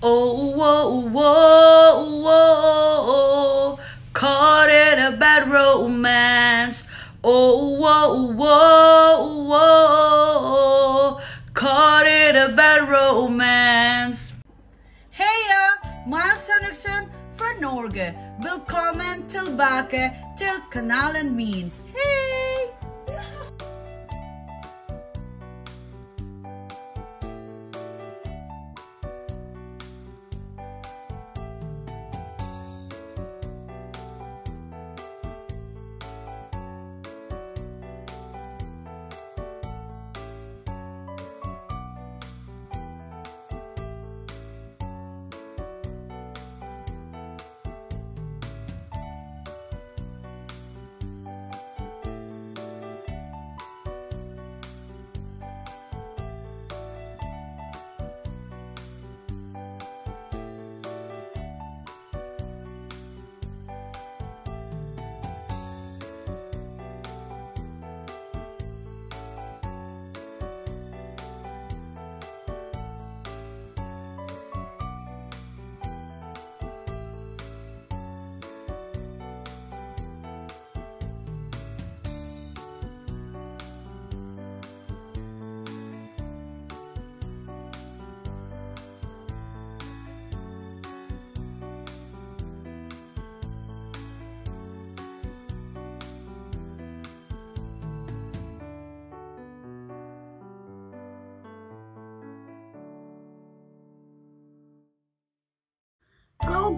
Oh, whoa, whoa, whoa, caught in a bad romance. Oh, whoa, whoa, whoa, caught in a bad romance. Heja, Miles Henriksen för Norge. Välkommen tillbaka till kanalen min. Hej!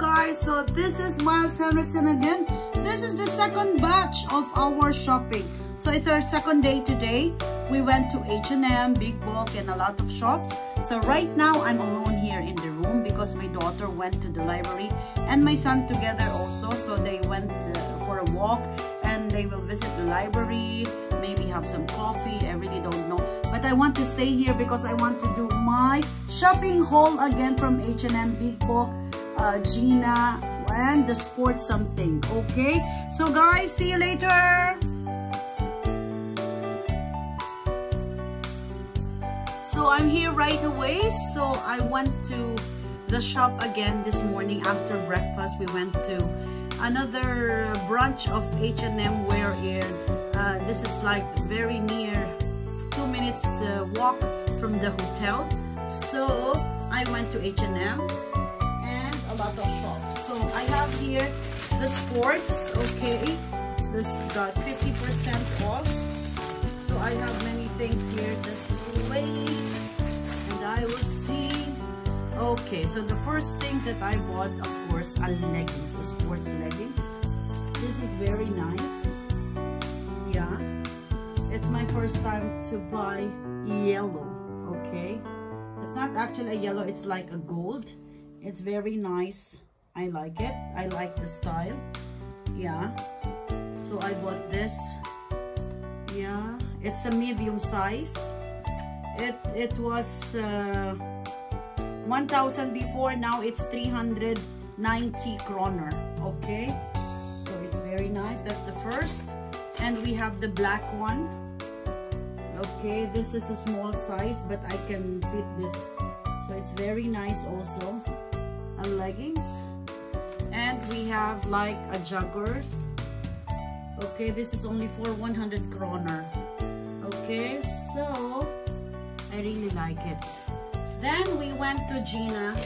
Guys, so this is Miles Henriksen again. This is the second batch of our shopping. So it's our second day today. We went to H&M, Big Bulk and a lot of shops. So right now I'm alone here in the room because my daughter went to the library and my son together also. So they went uh, for a walk and they will visit the library, maybe have some coffee. I really don't know. But I want to stay here because I want to do my shopping haul again from H&M, Big Bulk, uh, Gina and the sport something okay? So guys see you later. So I'm here right away. So I went to the shop again this morning after breakfast. We went to another branch of H&M where uh, this is like very near two minutes uh, walk from the hotel. So I went to H&M lot of shops. So I have here the sports, okay. This got 50% off. So I have many things here. Just wait and I will see. Okay, so the first thing that I bought, of course, are leggings, sports leggings. This is very nice. Yeah. It's my first time to buy yellow, okay. It's not actually a yellow, it's like a gold it's very nice. I like it. I like the style. Yeah. So i bought this. Yeah. It's a medium size. It it was uh, 1000 before. Now it's 390 kroner. Okay? So it's very nice. That's the first. And we have the black one. Okay. This is a small size but i can fit this. So it's very nice also leggings. And we have like a joggers okay this is only for 100 kroner. Okay so I really like it. Then we went to Gina.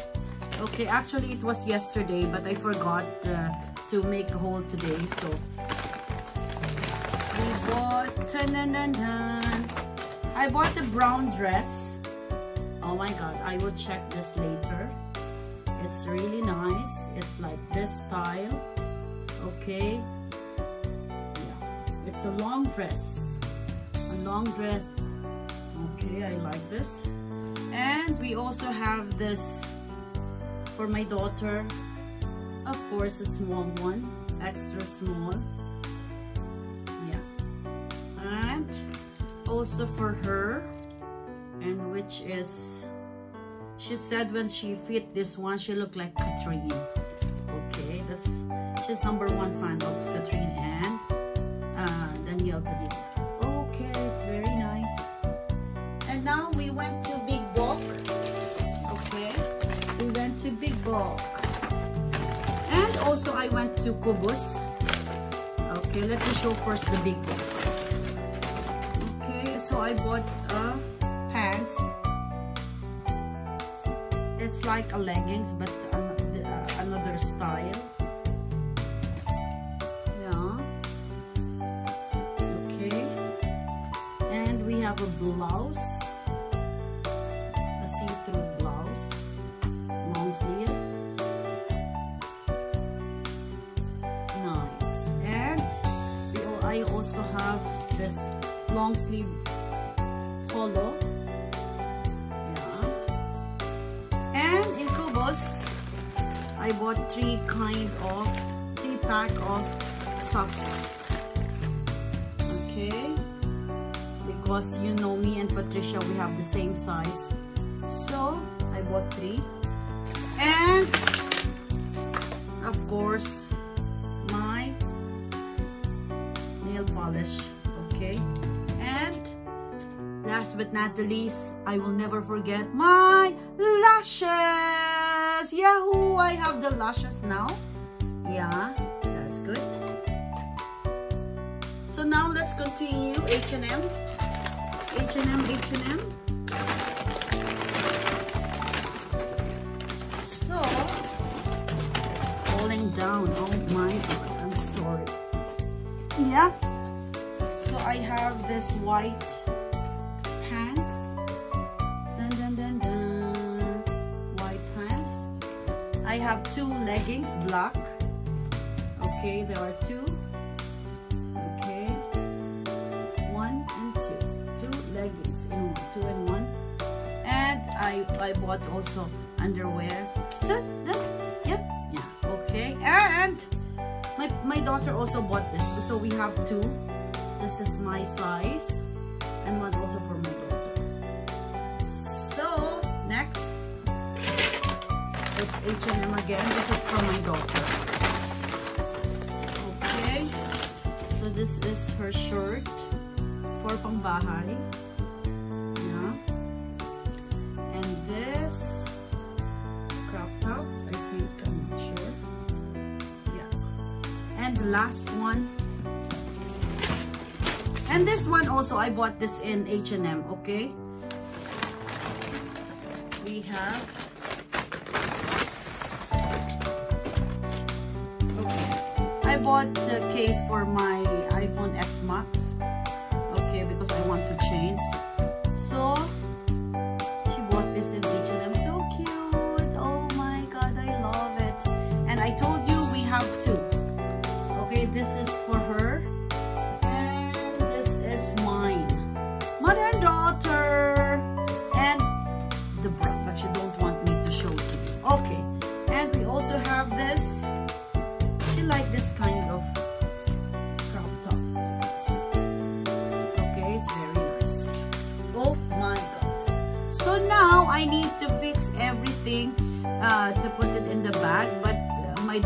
Okay actually it was yesterday but I forgot uh, to make a haul today so. We bought -nan -nan. I bought a brown dress. Oh my god I will check this later it's really nice. It's like this style. Okay. Yeah. It's a long dress. A long dress. Okay I like this. And we also have this for my daughter. Of course a small one. Extra small. Yeah. And also for her and which is she said when she fit this one, she looked like Kathryn. Okay, that's she's number one fan of Kathryn and uh, Daniel Padilla. Okay, it's very nice. And now we went to Big Bulk. Okay, we went to vlog. And also I went to Kubus. Okay, let me show first the big one. Okay, so I bought uh, like a leggings but another, uh, another style. Yeah. Okay. And we have a blouse. I bought three kind of, three pack of socks. Okay. Because you know me and Patricia, we have the same size. So, I bought three. And, of course, my nail polish. Okay. And, last but not the least, I will never forget my lashes. Yahoo! I have the lashes now. Yeah, that's good. So now let's continue H&M. H&M, H&M. So, falling down. Oh my god, I'm sorry. Yeah. So I have this white have two leggings, black. Okay, there are two. Okay. One and two. Two leggings in one. Two and one. And I I bought also underwear. The- Yep. Yeah. Okay. And my my daughter also bought this. So we have two. This is my size. And one also for H&M again. This is for my daughter. Okay. So this is her shirt for pangbahay. Yeah. And this crop top, I think, I'm not sure. Yeah. And the last one. And this one also, I bought this in H&M, okay? We have bought the case for my iPhone X Max. Okay, because I want to change.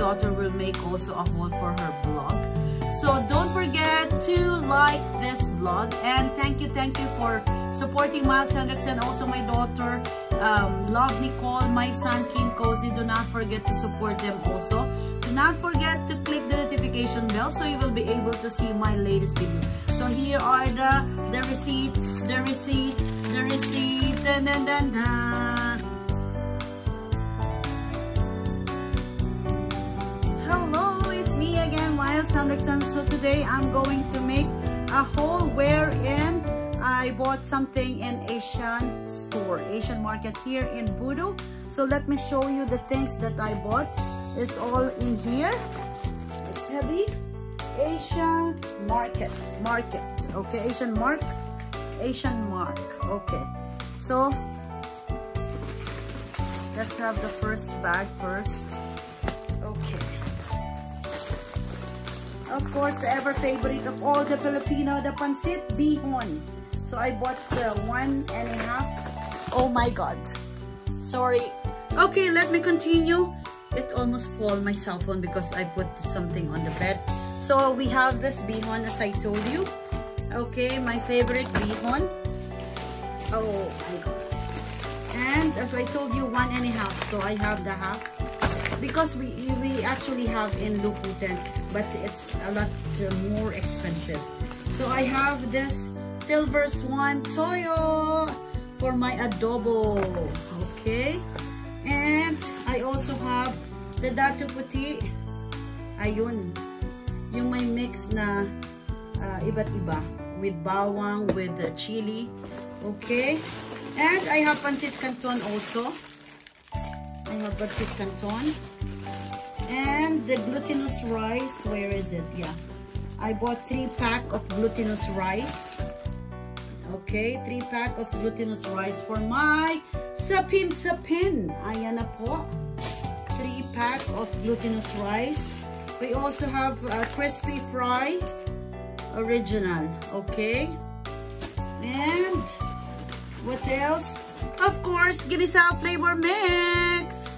Daughter will make also a haul for her blog. So don't forget to like this vlog and thank you, thank you for supporting Miles Hendricks and also my daughter, um, Love Nicole, my son King Cozy. Do not forget to support them also. Do not forget to click the notification bell so you will be able to see my latest video. So here are the, the receipt, the receipt, the receipt, dun dun dun. So today I'm going to make a haul wherein I bought something in Asian store, Asian market here in Bodo. So let me show you the things that I bought. It's all in here. It's heavy. Asian market, market. Okay, Asian mark, Asian mark. Okay, so let's have the first bag first. Of course, the ever favorite of all the Filipino, the pancit bihon. So I bought one and a half. Oh my god. Sorry. Okay, let me continue. It almost fall my cell phone because I put something on the bed. So we have this bihon as I told you. Okay, my favorite bihon. Oh my god. And as I told you, one and a half. So I have the half. Because we we actually have in Lofoten but it's a lot more expensive. So I have this silver swan toyo for my adobo. Okay. And I also have the datu puti. Ayun. Yung may mix na uh, iba't iba with bawang with the chili. Okay. And I have pancit canton also Have pancit canton and the glutinous rice where is it? Yeah. I bought three pack of glutinous rice. Okay three pack of glutinous rice for my sapin sapin. Ayan na po. Three pack of glutinous rice. We also have crispy fry original. Okay. And what else of course ginisa flavor mix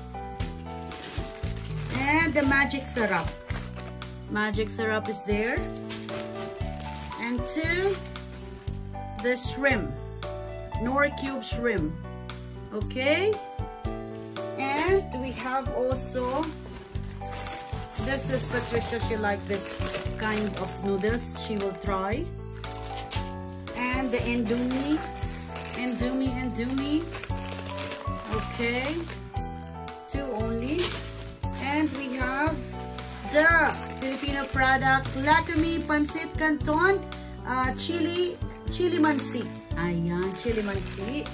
and the magic syrup. Magic syrup is there. And two, the shrimp. Knorr cube shrimp. Okay? And we have also, this is Patricia, she like this kind of noodles. She will try. And the Indomie. Indomie, Indomie. Okay. Two only. And we have the Filipino product, Lakami Pancit Canton uh, Chili Chili Mansi. Ayan, Chili Mansi.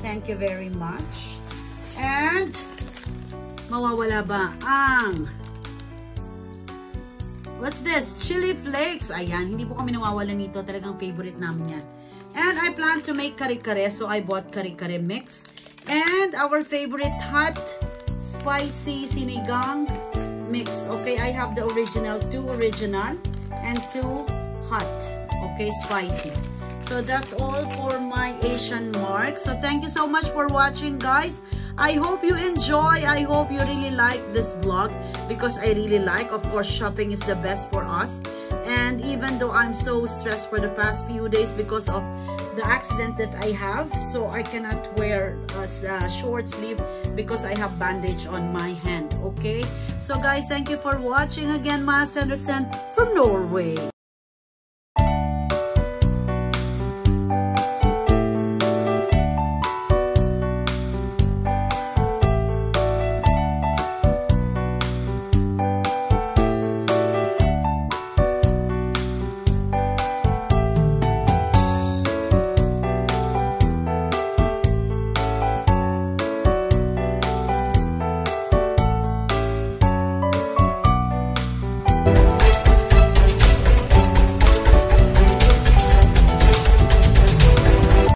Thank you very much. And, mawawala ba ang What's this? Chili flakes. Ayan, hindi po kami nawawala nito. Talagang favorite namin yan. And I plan to make kare-kare. So, I bought kare-kare mix. And our favorite hot spicy sinigang mix. Okay, I have the original, two original and two hot. Okay, spicy. So that's all for my Asian mark. So thank you so much for watching, guys. I hope you enjoy. I hope you really like this vlog because I really like. Of course, shopping is the best for us. And even though I'm so stressed for the past few days because of the accident that I have, so I cannot wear a short sleeve because I have bandage on my hand, okay? So guys, thank you for watching again, Miles Henriksen from Norway.